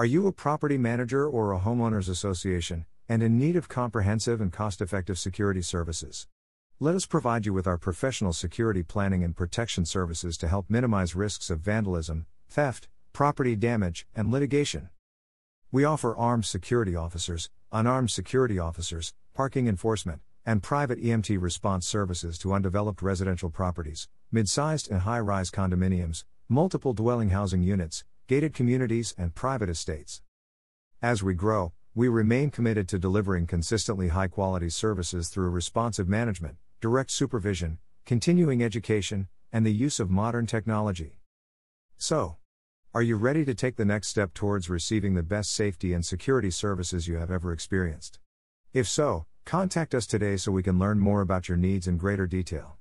Are you a property manager or a homeowners association, and in need of comprehensive and cost effective security services? Let us provide you with our professional security planning and protection services to help minimize risks of vandalism, theft, property damage, and litigation. We offer armed security officers, unarmed security officers, parking enforcement, and private EMT response services to undeveloped residential properties, mid sized and high rise condominiums, multiple dwelling housing units, gated communities, and private estates. As we grow, we remain committed to delivering consistently high quality services through responsive management, direct supervision, continuing education, and the use of modern technology. So, are you ready to take the next step towards receiving the best safety and security services you have ever experienced? If so, contact us today so we can learn more about your needs in greater detail.